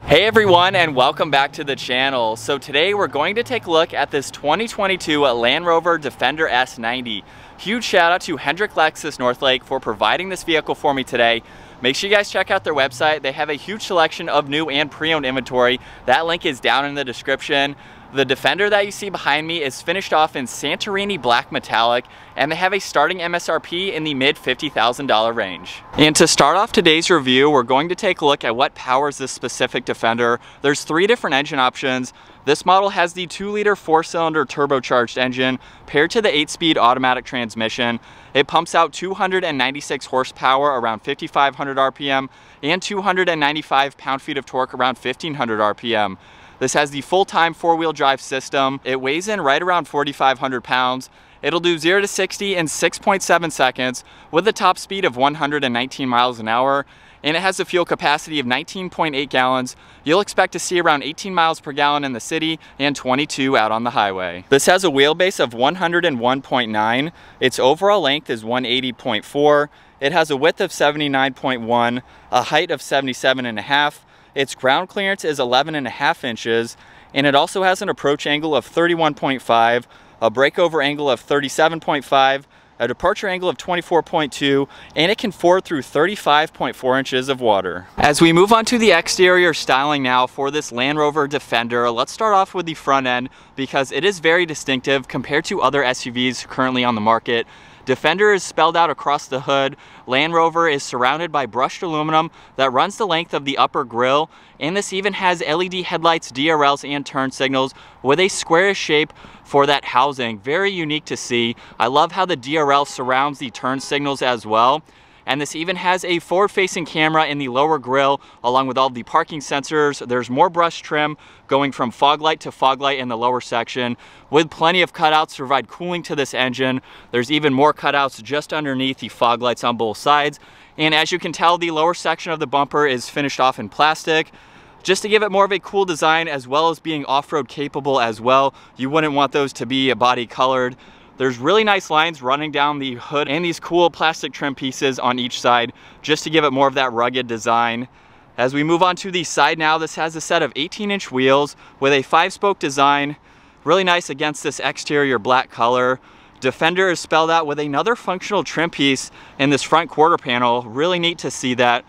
Hey everyone and welcome back to the channel. So today we're going to take a look at this 2022 Land Rover Defender S90. Huge shout out to Hendrick Lexus Northlake for providing this vehicle for me today. Make sure you guys check out their website. They have a huge selection of new and pre-owned inventory. That link is down in the description. The Defender that you see behind me is finished off in Santorini Black Metallic and they have a starting MSRP in the mid $50,000 range. And to start off today's review, we're going to take a look at what powers this specific Defender. There's three different engine options. This model has the 2-liter 4-cylinder turbocharged engine paired to the 8-speed automatic transmission. It pumps out 296 horsepower around 5,500 RPM and 295 pound-feet of torque around 1,500 RPM. This has the full-time four-wheel drive system. It weighs in right around 4,500 pounds. It'll do 0 to 60 in 6.7 seconds with a top speed of 119 miles an hour and it has a fuel capacity of 19.8 gallons. You'll expect to see around 18 miles per gallon in the city and 22 out on the highway. This has a wheelbase of 101.9. Its overall length is 180.4. It has a width of 79.1, a height of 77.5, its ground clearance is 11 and a half inches, and it also has an approach angle of 31.5, a breakover angle of 37.5, a departure angle of 24.2, and it can ford through 35.4 inches of water. As we move on to the exterior styling now for this Land Rover Defender, let's start off with the front end because it is very distinctive compared to other SUVs currently on the market. Defender is spelled out across the hood. Land Rover is surrounded by brushed aluminum that runs the length of the upper grille. And this even has LED headlights, DRLs, and turn signals with a squarish shape for that housing. Very unique to see. I love how the DRL surrounds the turn signals as well and this even has a forward-facing camera in the lower grille along with all the parking sensors. There's more brush trim going from fog light to fog light in the lower section with plenty of cutouts to provide cooling to this engine. There's even more cutouts just underneath the fog lights on both sides. And as you can tell, the lower section of the bumper is finished off in plastic just to give it more of a cool design as well as being off-road capable as well. You wouldn't want those to be a body colored. There's really nice lines running down the hood and these cool plastic trim pieces on each side just to give it more of that rugged design. As we move on to the side now, this has a set of 18 inch wheels with a five spoke design. Really nice against this exterior black color. Defender is spelled out with another functional trim piece in this front quarter panel. Really neat to see that.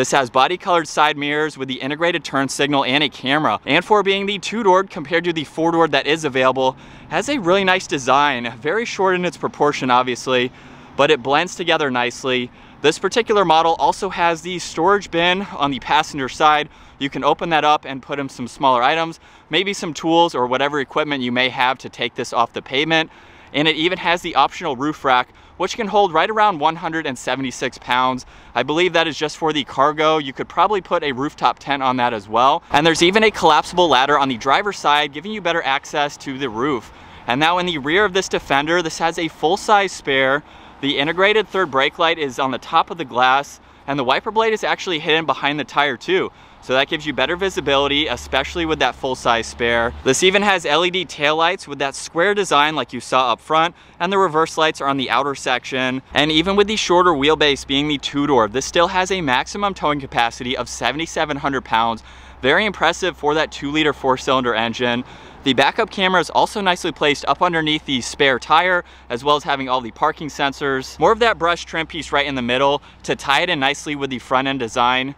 This has body colored side mirrors with the integrated turn signal and a camera. And for being the two-door compared to the four-door that is available, has a really nice design. Very short in its proportion, obviously, but it blends together nicely. This particular model also has the storage bin on the passenger side. You can open that up and put in some smaller items, maybe some tools or whatever equipment you may have to take this off the pavement. And it even has the optional roof rack which can hold right around 176 pounds. I believe that is just for the cargo. You could probably put a rooftop tent on that as well. And there's even a collapsible ladder on the driver's side, giving you better access to the roof. And now in the rear of this Defender, this has a full-size spare. The integrated third brake light is on the top of the glass, and the wiper blade is actually hidden behind the tire too. So that gives you better visibility, especially with that full-size spare. This even has LED taillights with that square design like you saw up front, and the reverse lights are on the outer section. And even with the shorter wheelbase being the two-door, this still has a maximum towing capacity of 7,700 pounds. Very impressive for that two-liter four-cylinder engine. The backup camera is also nicely placed up underneath the spare tire, as well as having all the parking sensors. More of that brush trim piece right in the middle to tie it in nicely with the front end design.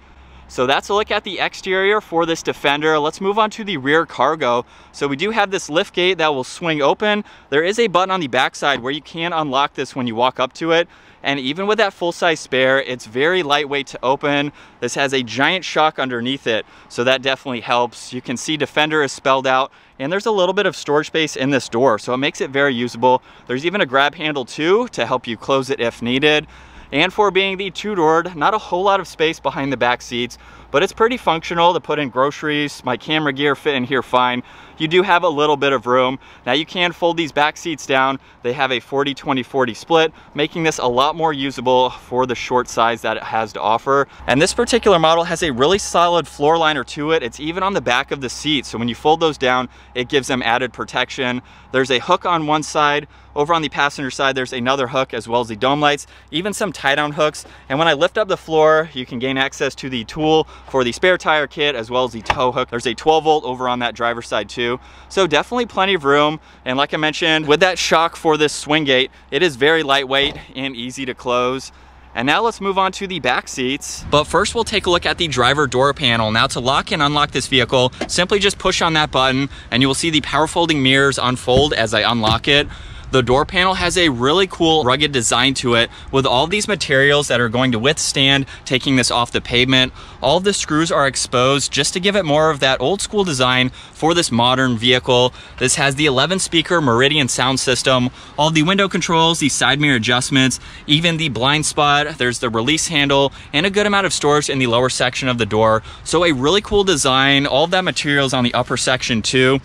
So that's a look at the exterior for this Defender. Let's move on to the rear cargo. So we do have this lift gate that will swing open. There is a button on the backside where you can unlock this when you walk up to it. And even with that full-size spare, it's very lightweight to open. This has a giant shock underneath it, so that definitely helps. You can see Defender is spelled out, and there's a little bit of storage space in this door, so it makes it very usable. There's even a grab handle too to help you close it if needed. And for being the two-doored, not a whole lot of space behind the back seats, but it's pretty functional to put in groceries. My camera gear fit in here fine. You do have a little bit of room. Now you can fold these back seats down. They have a 40-20-40 split, making this a lot more usable for the short size that it has to offer. And this particular model has a really solid floor liner to it. It's even on the back of the seat. So when you fold those down, it gives them added protection. There's a hook on one side Over on the passenger side, there's another hook as well as the dome lights, even some tie down hooks. And when I lift up the floor, you can gain access to the tool for the spare tire kit as well as the tow hook. There's a 12 volt over on that driver's side too. So definitely plenty of room. And like I mentioned, with that shock for this swing gate, it is very lightweight and easy to close. And now let's move on to the back seats. But first we'll take a look at the driver door panel. Now to lock and unlock this vehicle, simply just push on that button and you will see the power folding mirrors unfold as I unlock it. The door panel has a really cool rugged design to it with all these materials that are going to withstand taking this off the pavement. All the screws are exposed just to give it more of that old school design for this modern vehicle. This has the 11 speaker Meridian sound system, all the window controls, the side mirror adjustments, even the blind spot. There's the release handle and a good amount of storage in the lower section of the door. So a really cool design. All that material is on the upper section too.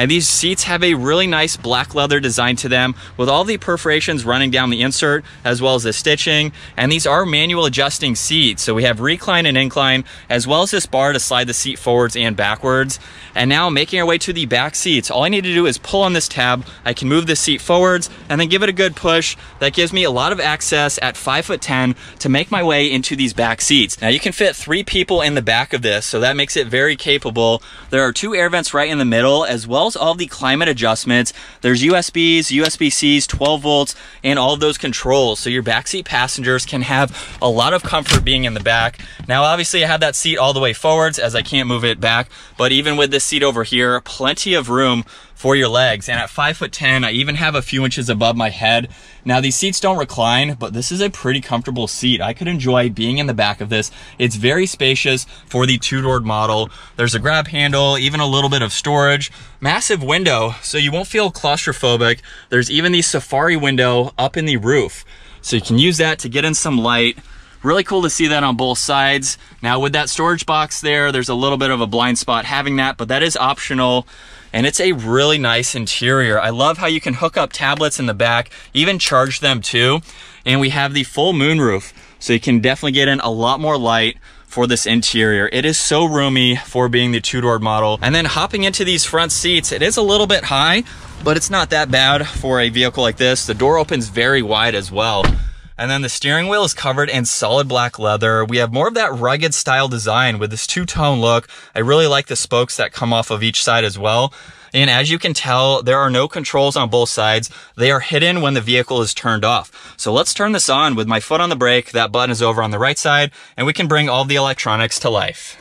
And these seats have a really nice black leather design to them with all the perforations running down the insert as well as the stitching. And these are manual adjusting seats. So we have recline and incline as well as this bar to slide the seat forwards and backwards. And now making our way to the back seats, all I need to do is pull on this tab. I can move the seat forwards and then give it a good push. That gives me a lot of access at 5 foot 10 to make my way into these back seats. Now you can fit three people in the back of this, so that makes it very capable. There are two air vents right in the middle as well all the climate adjustments. There's USBs, USB-Cs, 12 volts, and all of those controls. So your backseat passengers can have a lot of comfort being in the back. Now, obviously I have that seat all the way forwards as I can't move it back, but even with this seat over here, plenty of room for your legs. And at five foot 10, I even have a few inches above my head. Now these seats don't recline, but this is a pretty comfortable seat. I could enjoy being in the back of this. It's very spacious for the two-doored model. There's a grab handle, even a little bit of storage, massive window, so you won't feel claustrophobic. There's even the safari window up in the roof. So you can use that to get in some light. Really cool to see that on both sides. Now with that storage box there, there's a little bit of a blind spot having that, but that is optional and it's a really nice interior. I love how you can hook up tablets in the back, even charge them too. And we have the full moonroof, so you can definitely get in a lot more light for this interior. It is so roomy for being the two-door model. And then hopping into these front seats, it is a little bit high, but it's not that bad for a vehicle like this. The door opens very wide as well. And then the steering wheel is covered in solid black leather. We have more of that rugged style design with this two-tone look. I really like the spokes that come off of each side as well. And as you can tell, there are no controls on both sides. They are hidden when the vehicle is turned off. So let's turn this on with my foot on the brake. That button is over on the right side and we can bring all the electronics to life.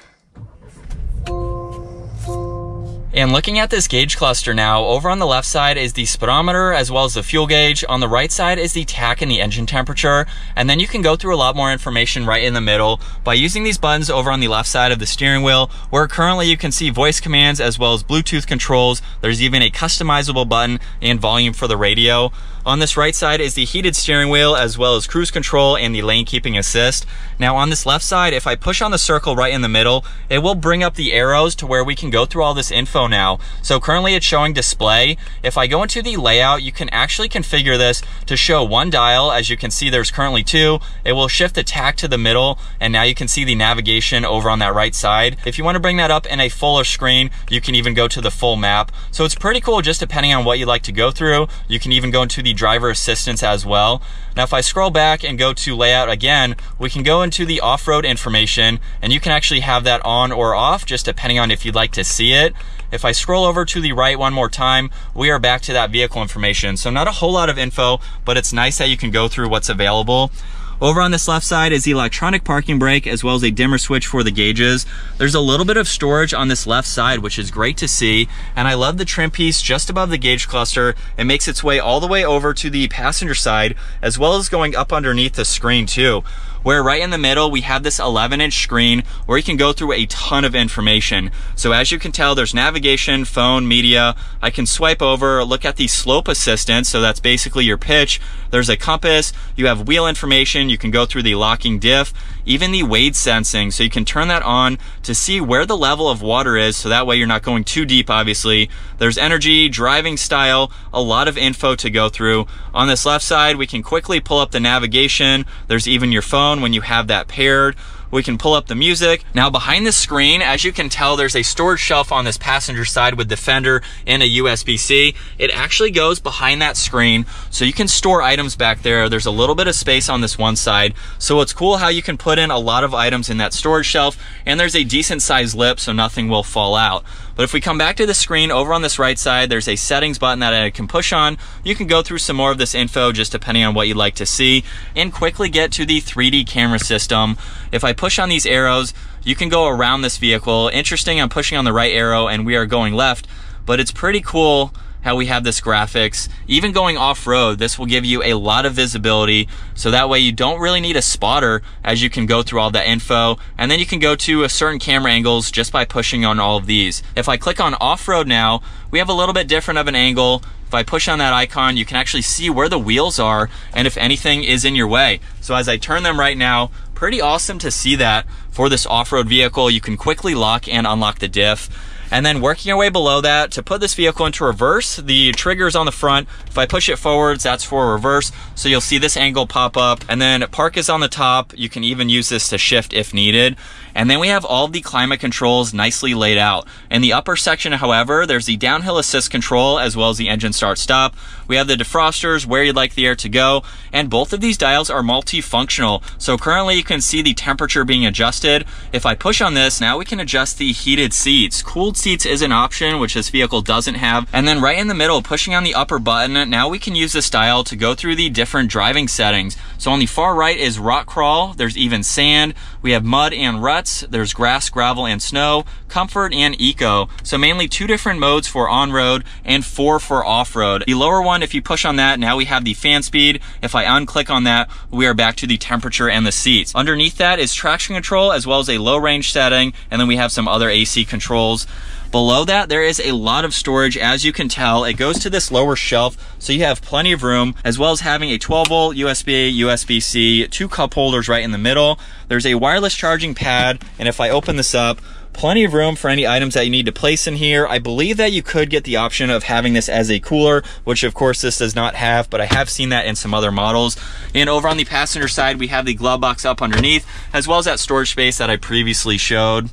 And looking at this gauge cluster now, over on the left side is the speedometer as well as the fuel gauge. On the right side is the tach and the engine temperature. And then you can go through a lot more information right in the middle by using these buttons over on the left side of the steering wheel, where currently you can see voice commands as well as Bluetooth controls. There's even a customizable button and volume for the radio. On this right side is the heated steering wheel as well as cruise control and the lane keeping assist. Now on this left side, if I push on the circle right in the middle, it will bring up the arrows to where we can go through all this info now. So currently it's showing display. If I go into the layout, you can actually configure this to show one dial. As you can see, there's currently two. It will shift the tach to the middle and now you can see the navigation over on that right side. If you want to bring that up in a fuller screen, you can even go to the full map. So it's pretty cool just depending on what you like to go through. You can even go into the driver assistance as well. Now if I scroll back and go to layout again, we can go into the off-road information and you can actually have that on or off just depending on if you'd like to see it. If I scroll over to the right one more time, we are back to that vehicle information. So not a whole lot of info, but it's nice that you can go through what's available. Over on this left side is the electronic parking brake as well as a dimmer switch for the gauges. There's a little bit of storage on this left side, which is great to see. And I love the trim piece just above the gauge cluster. It makes its way all the way over to the passenger side, as well as going up underneath the screen too where right in the middle we have this 11 inch screen where you can go through a ton of information. So as you can tell, there's navigation, phone, media. I can swipe over, look at the slope assistance. So that's basically your pitch. There's a compass. You have wheel information. You can go through the locking diff, even the wade sensing. So you can turn that on to see where the level of water is. So that way you're not going too deep, obviously. There's energy, driving style, a lot of info to go through. On this left side, we can quickly pull up the navigation. There's even your phone when you have that paired. We can pull up the music. Now behind the screen, as you can tell, there's a storage shelf on this passenger side with Defender and a USB-C. It actually goes behind that screen, so you can store items back there. There's a little bit of space on this one side. So it's cool how you can put in a lot of items in that storage shelf, and there's a decent sized lip so nothing will fall out. But if we come back to the screen over on this right side, there's a settings button that I can push on. You can go through some more of this info just depending on what you'd like to see and quickly get to the 3D camera system. If I push on these arrows, you can go around this vehicle. Interesting, I'm pushing on the right arrow and we are going left, but it's pretty cool how we have this graphics. Even going off-road, this will give you a lot of visibility. So that way you don't really need a spotter as you can go through all that info. And then you can go to a certain camera angles just by pushing on all of these. If I click on off-road now, we have a little bit different of an angle. If I push on that icon, you can actually see where the wheels are and if anything is in your way. So as I turn them right now, pretty awesome to see that for this off-road vehicle. You can quickly lock and unlock the diff. And then working our way below that to put this vehicle into reverse, the trigger is on the front. If I push it forwards, that's for reverse. So you'll see this angle pop up and then park is on the top. You can even use this to shift if needed. And then we have all the climate controls nicely laid out. In the upper section, however, there's the downhill assist control as well as the engine start stop. We have the defrosters, where you'd like the air to go, and both of these dials are multifunctional. So currently you can see the temperature being adjusted. If I push on this, now we can adjust the heated seats. Cooled seats is an option, which this vehicle doesn't have. And then right in the middle, pushing on the upper button, now we can use this dial to go through the different driving settings. So on the far right is rock crawl, there's even sand, we have mud and ruts, there's grass, gravel, and snow, comfort, and eco. So mainly two different modes for on-road and four for off-road. The lower one, if you push on that, now we have the fan speed. If I unclick on that, we are back to the temperature and the seats. Underneath that is traction control as well as a low range setting, and then we have some other AC controls. Below that, there is a lot of storage. As you can tell, it goes to this lower shelf, so you have plenty of room, as well as having a 12 volt USB, USB-C, two cup holders right in the middle. There's a wireless charging pad, and if I open this up, plenty of room for any items that you need to place in here. I believe that you could get the option of having this as a cooler, which of course this does not have, but I have seen that in some other models. And over on the passenger side, we have the glove box up underneath, as well as that storage space that I previously showed.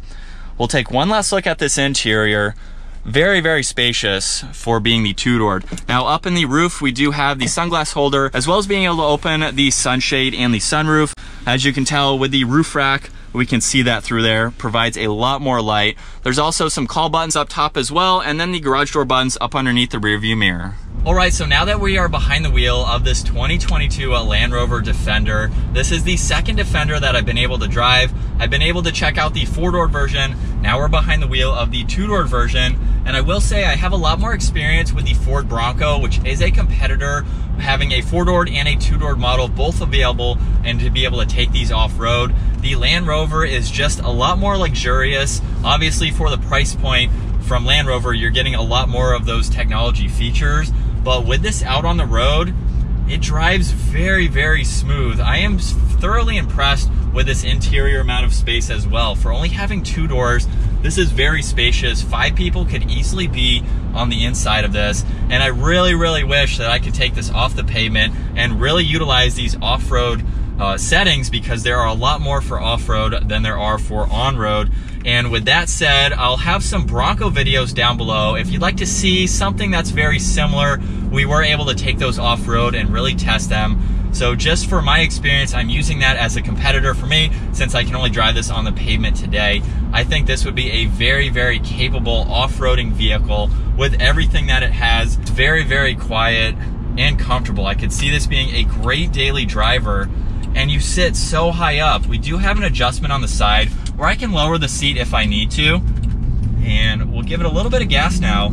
We'll take one last look at this interior. Very, very spacious for being the two-doored. Now up in the roof, we do have the sunglass holder, as well as being able to open the sunshade and the sunroof. As you can tell with the roof rack, we can see that through there, provides a lot more light. There's also some call buttons up top as well, and then the garage door buttons up underneath the rear view mirror. All right, so now that we are behind the wheel of this 2022 uh, Land Rover Defender, this is the second Defender that I've been able to drive. I've been able to check out the four-door version. Now we're behind the wheel of the two-door version. And I will say I have a lot more experience with the Ford Bronco, which is a competitor, having a four-door and a two-door model, both available, and to be able to take these off-road. The Land Rover is just a lot more luxurious, obviously for the price point from Land Rover, you're getting a lot more of those technology features. But with this out on the road, it drives very, very smooth. I am thoroughly impressed with this interior amount of space as well. For only having two doors, this is very spacious. Five people could easily be on the inside of this. And I really, really wish that I could take this off the pavement and really utilize these off-road uh, settings because there are a lot more for off-road than there are for on-road. And with that said, I'll have some Bronco videos down below. If you'd like to see something that's very similar, we were able to take those off-road and really test them. So just for my experience, I'm using that as a competitor for me since I can only drive this on the pavement today. I think this would be a very, very capable off-roading vehicle with everything that it has. It's very, very quiet and comfortable. I could see this being a great daily driver and you sit so high up. We do have an adjustment on the side where I can lower the seat if I need to. And we'll give it a little bit of gas now.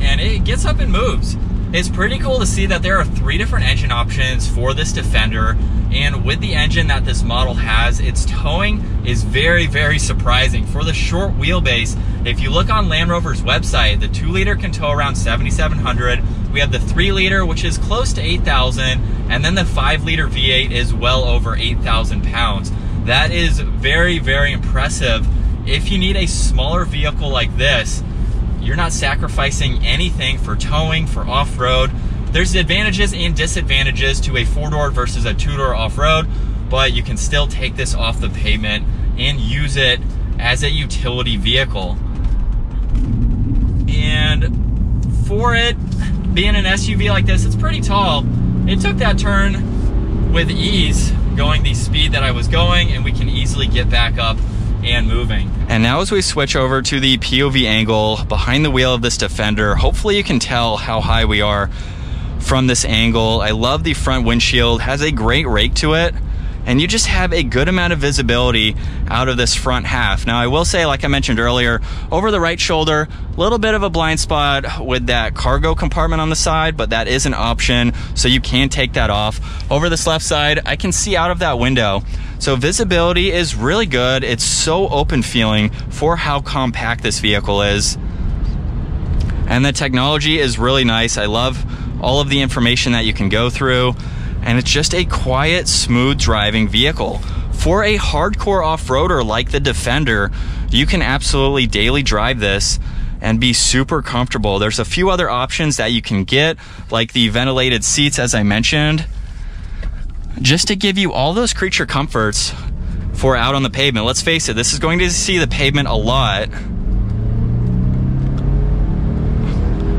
And it gets up and moves. It's pretty cool to see that there are three different engine options for this Defender. And with the engine that this model has, its towing is very, very surprising. For the short wheelbase, if you look on Land Rover's website, the 2 liter can tow around 7,700. We have the 3 liter, which is close to 8,000. And then the 5 liter V8 is well over 8,000 pounds. That is very, very impressive. If you need a smaller vehicle like this, you're not sacrificing anything for towing, for off-road. There's advantages and disadvantages to a four-door versus a two-door off-road, but you can still take this off the pavement and use it as a utility vehicle. And for it being an SUV like this, it's pretty tall. It took that turn with ease going the speed that I was going and we can easily get back up and moving. And now as we switch over to the POV angle behind the wheel of this Defender, hopefully you can tell how high we are from this angle. I love the front windshield, has a great rake to it and you just have a good amount of visibility out of this front half. Now I will say, like I mentioned earlier, over the right shoulder, a little bit of a blind spot with that cargo compartment on the side, but that is an option, so you can take that off. Over this left side, I can see out of that window. So visibility is really good. It's so open feeling for how compact this vehicle is. And the technology is really nice. I love all of the information that you can go through and it's just a quiet, smooth driving vehicle. For a hardcore off-roader like the Defender, you can absolutely daily drive this and be super comfortable. There's a few other options that you can get, like the ventilated seats, as I mentioned, just to give you all those creature comforts for out on the pavement. Let's face it, this is going to see the pavement a lot.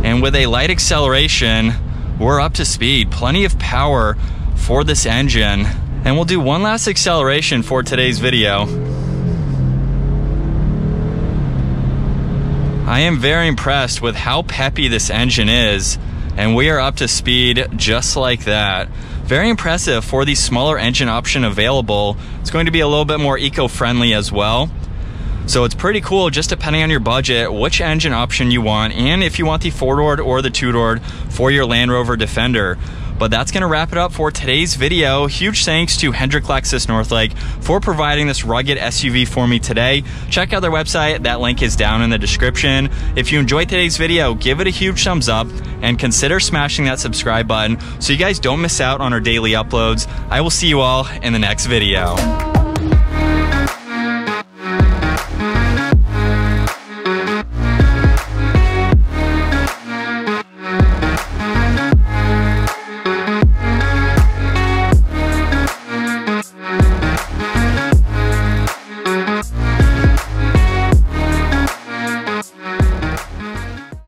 And with a light acceleration, we're up to speed. Plenty of power for this engine. And we'll do one last acceleration for today's video. I am very impressed with how peppy this engine is and we are up to speed just like that. Very impressive for the smaller engine option available. It's going to be a little bit more eco-friendly as well. So it's pretty cool just depending on your budget, which engine option you want, and if you want the four-door or the two-door for your Land Rover Defender. But that's going to wrap it up for today's video. Huge thanks to Hendrick Lexus Northlake for providing this rugged SUV for me today. Check out their website. That link is down in the description. If you enjoyed today's video, give it a huge thumbs up and consider smashing that subscribe button so you guys don't miss out on our daily uploads. I will see you all in the next video.